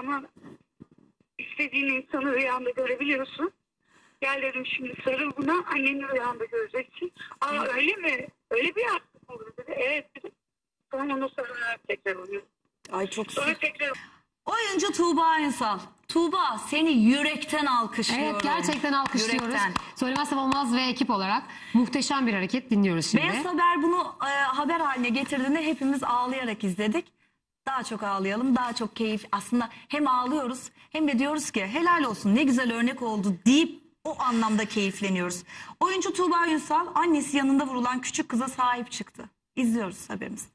zaman istediğin insanı rüyanda görebiliyorsun. Gel dedim şimdi sarıl buna anneni rüyanda göreceksin. Aa öyle mi? Öyle bir artık olur dedi. Evet dedim. Sonra onu sarılarak tekrar uyuyor. Ay çok Sonra tekrar Oyuncu Tuğba Ünsal. Tuğba seni yürekten alkışlıyorum. Evet gerçekten alkışlıyoruz. Yürekten. Söylemezsem olmaz ve ekip olarak muhteşem bir hareket dinliyoruz şimdi. Beyaz Haber bunu e, haber haline getirdiğinde hepimiz ağlayarak izledik. Daha çok ağlayalım, daha çok keyif. Aslında hem ağlıyoruz hem de diyoruz ki helal olsun ne güzel örnek oldu deyip o anlamda keyifleniyoruz. Oyuncu Tuğba Ünsal annesi yanında vurulan küçük kıza sahip çıktı. İzliyoruz haberimizi.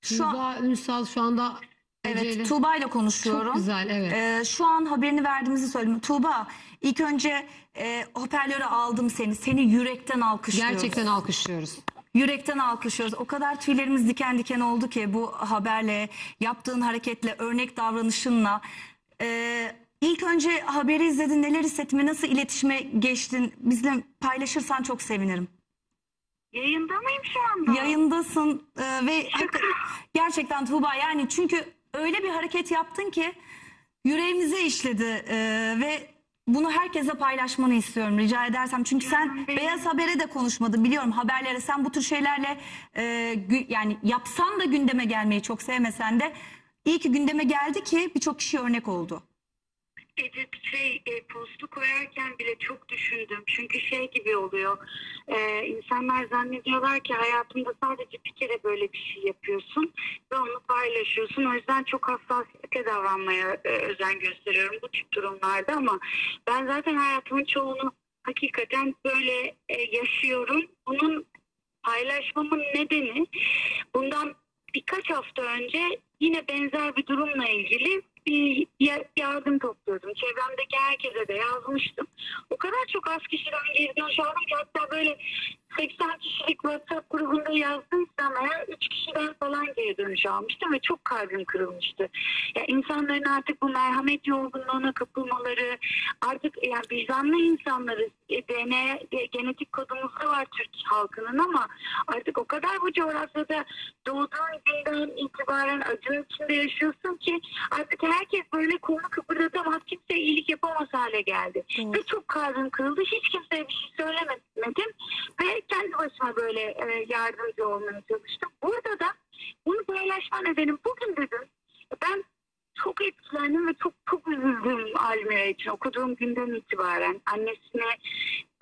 Şu an, Tuğba Ünsal şu anda evet Tuğba ile konuşuyorum. Çok güzel evet. Ee, şu an haberini verdiğimizi söyleyeyim. Tuğba ilk önce e, hoparlöre aldım seni. Seni yürekten alkışlıyoruz. Gerçekten alkışlıyoruz. Yürekten alkışlıyoruz. O kadar tüylerimiz diken diken oldu ki bu haberle, yaptığın hareketle, örnek davranışınla. Ee, ilk önce haberi izledin, neler hissettin nasıl iletişime geçtin? Bizle paylaşırsan çok sevinirim. yayında mıyım şu anda? Yayındasın e, ve gerçekten Tuğba yani çünkü öyle bir hareket yaptın ki yüreğimize işledi e, ve bunu herkese paylaşmanı istiyorum rica edersem. Çünkü sen Beyaz Haber'e de konuşmadın biliyorum haberlere sen bu tür şeylerle e, yani yapsan da gündeme gelmeyi çok sevmesen de iyi ki gündeme geldi ki birçok kişi örnek oldu. Ece şey e, postu koyarken bile çok düşündüm. Çünkü şey gibi oluyor. E, insanlar zannediyorlar ki hayatında sadece bir kere böyle bir şey yapıyorsun ve onu paylaşıyorsun. O yüzden çok hassasiyetle davranmaya e, özen gösteriyorum bu tip durumlarda ama ben zaten hayatımın çoğunu hakikaten böyle e, yaşıyorum. Bunun paylaşmamın nedeni bundan birkaç hafta önce yine benzer bir durumla ilgili bir ya- yardım topluyordum. Çevremdeki herkese de yazmıştım. O kadar çok az kişiden geri dönüş aldım ki hatta böyle 80 kişilik WhatsApp grubunda yazdıysam eğer 3 kişiden falan geri dönüş almıştım ve çok kalbim kırılmıştı. Ya insanların artık bu merhamet yorgunluğuna kapılmaları, artık yani vicdanlı insanları e, DNA, e, genetik kodumuzda var Türk halkının ama artık o kadar bu coğrafyada doğduğun günden itibaren acının içinde yaşıyorsun ki artık herkes böyle kolunu kıpırdatamaz, kimseye iyilik yapamaz hale geldi. Doğru. Ve çok kalbim kırıldı. Hiç kimseye bir şey söylemedim. Ve kendi başıma böyle e, yardımcı olmaya çalıştım. Burada da bunu paylaşma nedenim bugün dedim. Ben çok etkilendim ve çok çok üzüldüm Almira için. Okuduğum günden itibaren annesini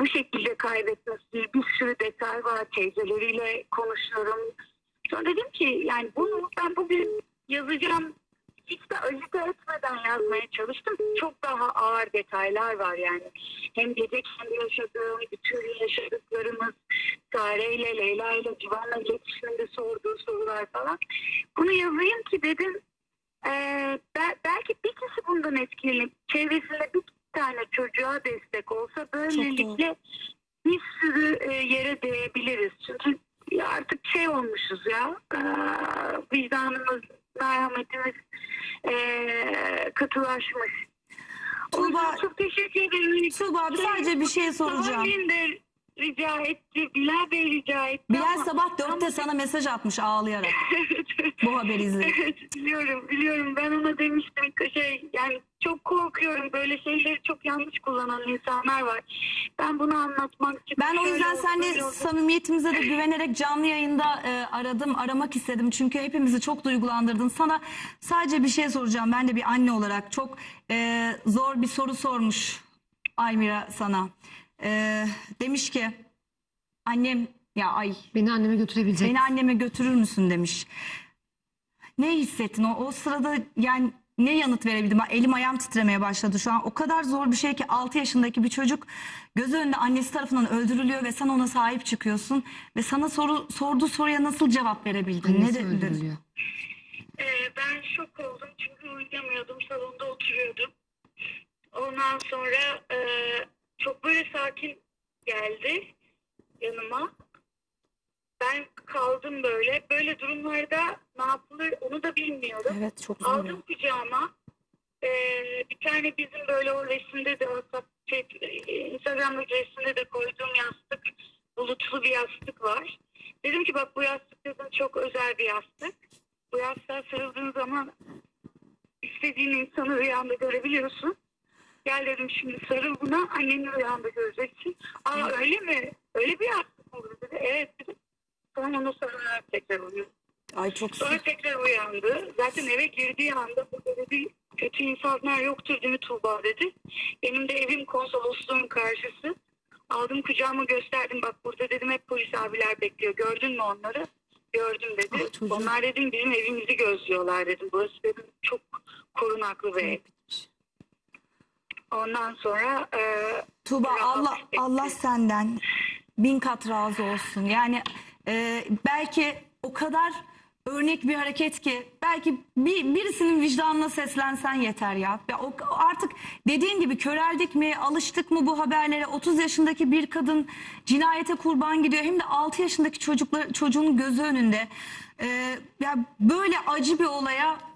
bu şekilde kaybetmesi bir sürü detay var. Teyzeleriyle konuşuyorum. Sonra dedim ki yani bunu ben bugün yazacağım hiç de acıda etmeden yazmaya çalıştım. Çok daha ağır detaylar var yani. Hem gece kendi yaşadığım, bütün yaşadıklarımız, Sare ile, Leyla ile, Civan'la iletişiminde sorduğu sorular falan. Bunu yazayım ki dedim bel- belki bir kişi bundan etkilenip çevresinde bir tane çocuğa destek olsa böylelikle bir sürü e, yere değebiliriz. Çünkü artık şey olmuşuz ya e, vicdanımız, merhametimiz e, katılaşmış. O yüzden Tuğba- çok teşekkür ederim. Tuğba sadece bir şey soracağım. Sabahleyin de rica etti, Bilal Bey rica etti. Bilal ama- sabah dörtte sana mesaj atmış ağlayarak bu haberi izleyip. Evet biliyorum biliyorum ben ona demiştim ki şey yani çok korkuyorum böyle şeyleri çok yanlış kullanan insanlar var. Ben bunu anlatmak için Ben o yüzden seninle samimiyetimize de güvenerek canlı yayında e, aradım, aramak istedim. Çünkü hepimizi çok duygulandırdın. Sana sadece bir şey soracağım. Ben de bir anne olarak çok e, zor bir soru sormuş Aymira sana. E, demiş ki annem ya ay Beni anneme götürebilecek. beni anneme götürür müsün demiş. Ne hissettin o, o sırada yani ne yanıt verebildim? Elim ayağım titremeye başladı şu an. O kadar zor bir şey ki 6 yaşındaki bir çocuk göz önünde annesi tarafından öldürülüyor ve sen ona sahip çıkıyorsun. Ve sana soru sorduğu soruya nasıl cevap verebildin? Annesi ne dedin? öldürülüyor. Ee, ben şok oldum çünkü uyuyamıyordum salonda oturuyordum. Ondan sonra e, çok böyle sakin geldi yanıma. Ben kaldım böyle. Böyle durumlarda ne yapılır onu da bilmiyorum. Evet çok zor. Aldım kucağıma. Ee, bir tane bizim böyle o resimde de WhatsApp şey, e, Instagram'daki resimde de koyduğum yastık bulutlu bir yastık var. Dedim ki bak bu yastık dedim çok özel bir yastık. Bu yastığa sarıldığın zaman istediğin insanı rüyanda görebiliyorsun. Gel dedim şimdi sarıl buna anneni rüyanda göreceksin. Aa öyle mi? Öyle bir yaptım olur dedi. Evet dedim. Sonra onu sarılarak tekrar uyuyor. Ay çok Sonra tekrar uyandı. Zaten eve girdiği anda burada dedi kötü insanlar yoktur değil mi Tuğba dedi. Benim de evim konsolosluğun karşısı. Aldım kucağıma gösterdim. Bak burada dedim hep polis abiler bekliyor. Gördün mü onları? Gördüm dedi. Ah, çocuğum. Onlar dedim bizim evimizi gözlüyorlar dedim. Burası dedim çok korunaklı bir ev. Ondan sonra e, Rahat Allah etti. Allah senden bin kat razı olsun. Yani e, belki o kadar örnek bir hareket ki belki bir, birisinin vicdanına seslensen yeter ya. ya o, artık dediğin gibi köreldik mi alıştık mı bu haberlere 30 yaşındaki bir kadın cinayete kurban gidiyor hem de 6 yaşındaki çocuklar çocuğun gözü önünde. E, ya böyle acı bir olaya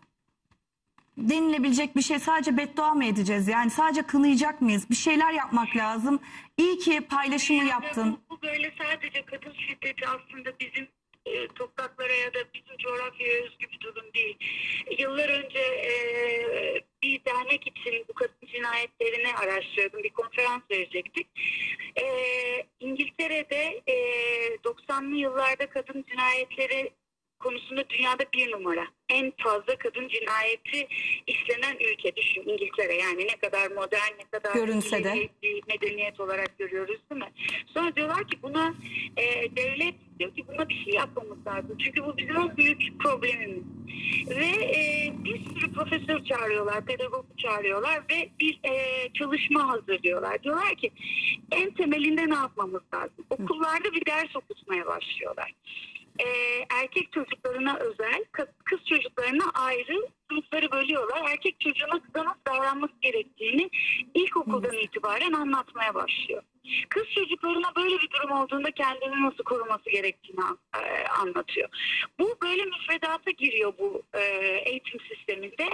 denilebilecek bir şey sadece beddua mı edeceğiz? Yani sadece kınayacak mıyız? Bir şeyler yapmak lazım. İyi ki paylaşımı yaptın. Bu, bu böyle sadece kadın şiddeti aslında bizim e, topraklara ya da bizim coğrafyaya özgü bir durum değil. Yıllar önce e, bir dernek için bu kadın cinayetlerini araştırdım. Bir konferans verecektik. E, İngiltere'de e, 90'lı yıllarda kadın cinayetleri konusunda dünyada bir numara. En fazla kadın cinayeti işlenen ülke düşün İngiltere. Yani ne kadar modern, ne kadar Görünse de. bir medeniyet olarak görüyoruz değil mi? Sonra diyorlar ki buna e, devlet diyor ki buna bir şey yapmamız lazım. Çünkü bu bizim büyük problemimiz. Ve e, bir sürü profesör çağırıyorlar, pedagog çağırıyorlar ve bir e, çalışma hazırlıyorlar. Diyorlar ki en temelinde ne yapmamız lazım? Okullarda bir ders okutmaya başlıyorlar. E, erkek çocuklarına özel, kız çocuklarına ayrı sınıfları bölüyorlar. Erkek çocuğuna kıza nasıl davranması gerektiğini ilkokuldan itibaren anlatmaya başlıyor. Kız çocuklarına böyle bir durum olduğunda kendini nasıl koruması gerektiğini e, anlatıyor. Bu böyle müfredata giriyor bu e, eğitim sisteminde.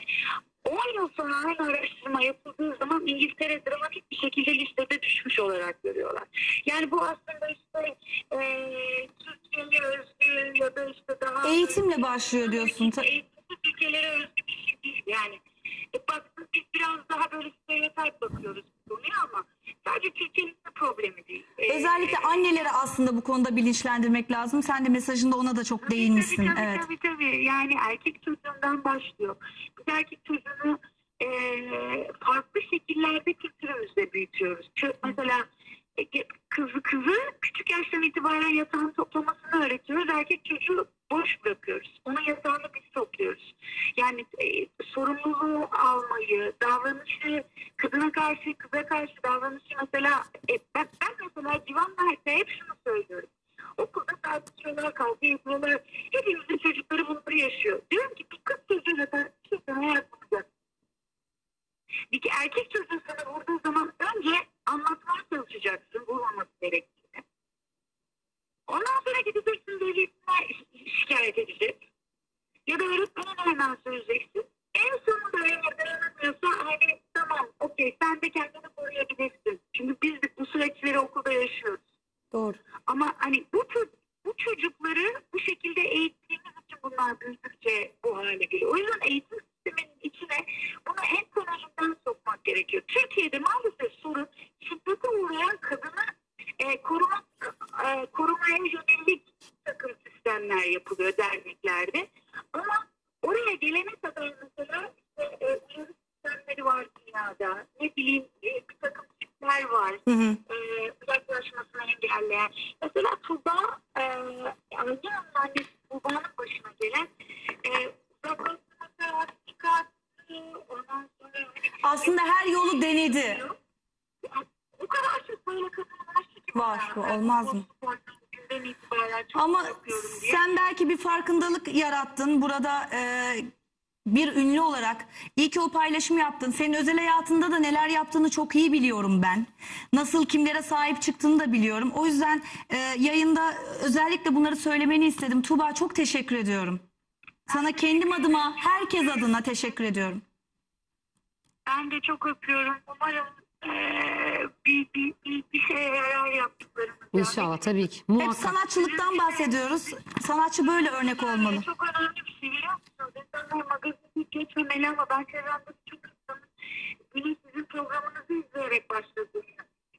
10 yıl sonra aynı araştırma yapıldığı zaman İngiltere dramatik bir şekilde listede düşmüş olarak görüyorlar. Yani bu aslında işte e, Türkiye'ye özgü ya da işte daha... Eğitimle başlıyor diyorsun. Ta- Eğitimsiz ülkelere özgü bir şey değil yani. E, bak biz biraz daha böyle stereotip bakıyoruz bu konuya ama sadece Türkiye'nin de problemi değil. E, Özellikle anneleri aslında bu konuda bilinçlendirmek lazım. Sen de mesajında ona da çok değinmişsin. Tabii, tabii, Evet. tabii, tabii. Yani erkek çocuğundan başlıyor. Biz erkek çocuğunu e, farklı şekillerde kültürümüzde büyütüyoruz. Çö- mesela e, kızı kızı küçük yaştan itibaren yatağını toplamasını öğretiyoruz. Erkek çocuğu boş bırakıyoruz. Onun yatağını biz topluyoruz. Yani e, sorumluluğu almayı, davranışı, kadına karşı, kıza karşı davranışı mesela e, ben, ben mesela Civan Mert'e hep şunu söylüyorum. Okulda tartışıyorlar, kavga yapıyorlar. Hepimizin çocukları bunları yaşıyor. Diyorum ki bir kız çocuğuyla tartışırsan hayatını bir ki erkek çocuğu sana vurduğu zaman önce anlatmaya çalışacaksın vurmaması gerektiğini. Ondan sonra gideceksin devletine şi- şikayet edecek. Ya da öğretmenine hemen söyleyeceksin. En sonunda eğer dayanamıyorsa hani tamam okey sen de kendini koruyabilirsin. Çünkü biz de bu süreçleri okulda yaşıyoruz. Doğru. Ama hani bu ço- bu çocukları bu şekilde eğittiğimiz için bunlar hale geliyor. O yüzden eğitim sisteminin içine bunu en temelinde sokmak gerekiyor. Türkiye'de maalesef sorun şiddete uğrayan kadını e, koruma, e, korumaya yönelik takım sistemler yapılıyor derneklerde. Ama oraya gelene kadar mesela işte, e, uyarı sistemleri var dünyada. Ne bileyim e, bir takım tipler var Hı hı. e, uzaklaşmasını engelleyen. Mesela Tuba, e, Angela'nın annesi Tuba'nın başına gelen Aslında her yolu denedi. bu kadar çok böyle kadın var olmaz mı? Ama sen belki bir farkındalık yarattın. Burada e, bir ünlü olarak iyi ki o paylaşımı yaptın. Senin özel hayatında da neler yaptığını çok iyi biliyorum ben. Nasıl kimlere sahip çıktığını da biliyorum. O yüzden e, yayında özellikle bunları söylemeni istedim. Tuğba çok teşekkür ediyorum. Sana kendim adıma, herkes adına teşekkür ediyorum. Ben de çok öpüyorum. Umarım eee, bir, bir, bir, bir şeye yarar yaptıklarımız. yani. İnşallah tabii ki. Hep Muhakkak. sanatçılıktan bahsediyoruz. Sanatçı böyle örnek olmalı. Çok önemli bir şey biliyor musunuz? İnsanlar magazin geçmemeli ama ben çevremdeki çok insanın günün sizin programınızı izleyerek başladığını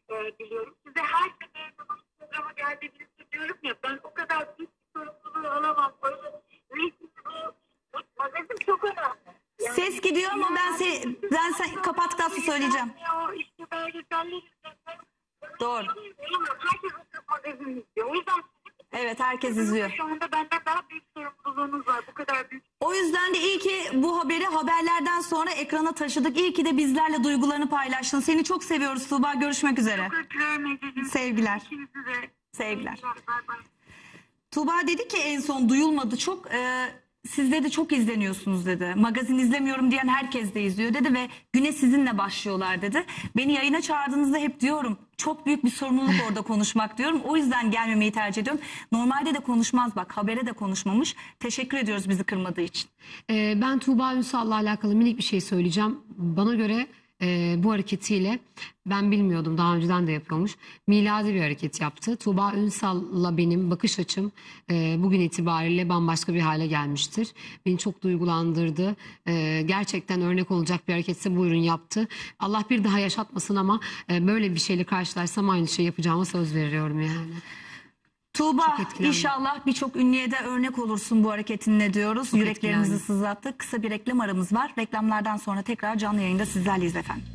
e, biliyorum. Size her seferinde bu programa geldiğinizde diyorum ya ben o kadar büyük bir sorumluluğu alamam. Böyle büyük bir bu, bu magazin çok önemli. Yani- Ses gidiyor ama ben se- ben sen kapattıktan sonra söyleyeceğim. İşte belgeseller izliyorum. Doğru. Herkes o magazin izliyor. O yüzden Evet herkes izliyor. şu anda benden daha büyük sorumluluğunuz var. Bu kadar büyük O yüzden de iyi ki bu haberi haberlerden sonra ekrana taşıdık. İyi ki de bizlerle duygularını paylaştın. Seni çok seviyoruz Tuğba. Görüşmek üzere. öpüyorum Ece'cim. Sevgiler. İkinizi de. Sevgiler. Bay bay. Tuğba dedi ki en son duyulmadı çok. E, siz dedi çok izleniyorsunuz dedi. Magazin izlemiyorum diyen herkes de izliyor dedi ve güne sizinle başlıyorlar dedi. Beni yayına çağırdığınızda hep diyorum çok büyük bir sorumluluk orada konuşmak diyorum. O yüzden gelmemeyi tercih ediyorum. Normalde de konuşmaz bak habere de konuşmamış. Teşekkür ediyoruz bizi kırmadığı için. Ee, ben Tuğba Ünsal'la alakalı minik bir şey söyleyeceğim. Bana göre e, bu hareketiyle ben bilmiyordum daha önceden de yapıyormuş. Miladi bir hareket yaptı. Tuğba Ünsal'la benim bakış açım e, bugün itibariyle bambaşka bir hale gelmiştir. Beni çok duygulandırdı. E, gerçekten örnek olacak bir hareketse buyurun yaptı. Allah bir daha yaşatmasın ama e, böyle bir şeyle karşılaşsam aynı şey yapacağıma söz veriyorum yani. Tuğba Çok etkilendim. inşallah birçok ünlüye de örnek olursun bu hareketinle diyoruz. Yüreklerimizi etkilendim. sızlattı. Kısa bir reklam aramız var. Reklamlardan sonra tekrar canlı yayında sizlerleyiz efendim.